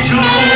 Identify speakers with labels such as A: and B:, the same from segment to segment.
A: joy.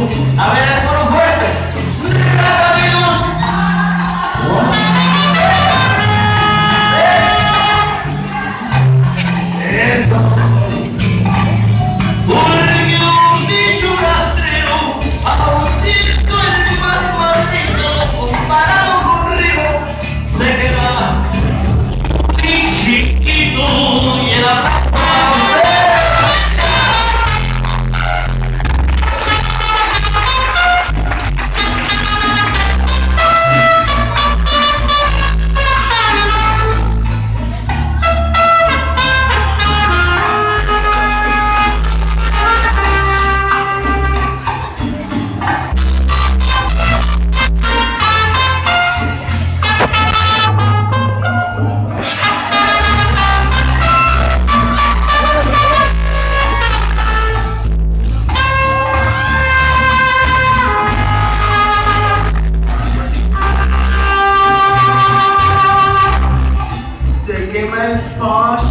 A: mucho. A ver,
B: for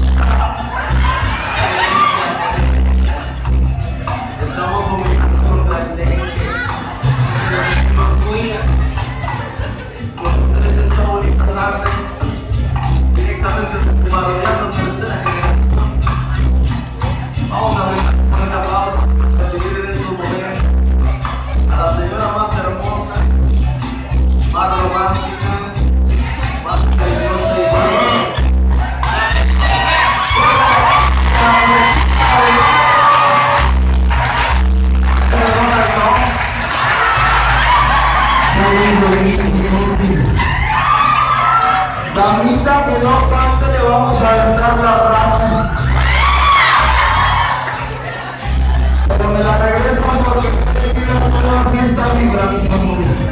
A: Damita que no cante, le vamos a aventar la rama. Pero me la regresan porque estoy tirando toda fiesta, mi bravísimo.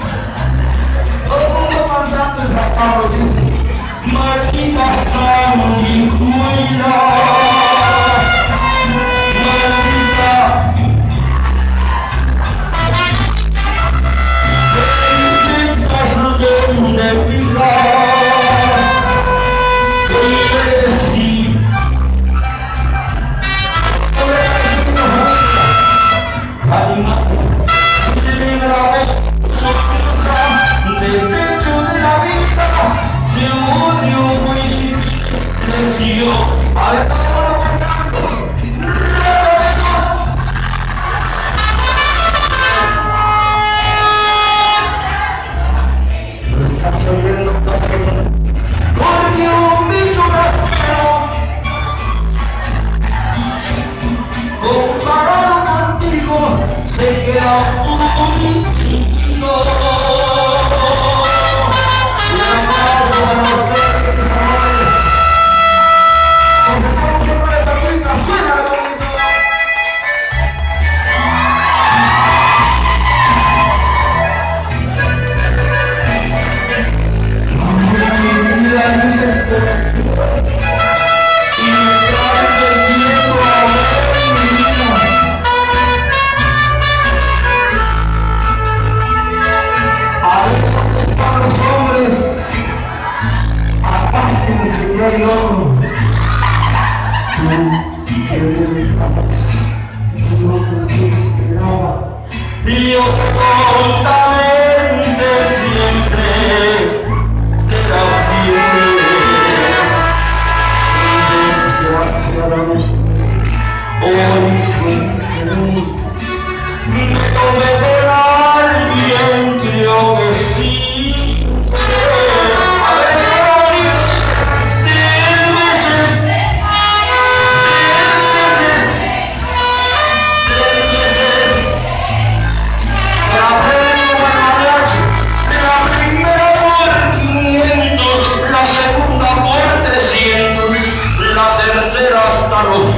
A: Carlos.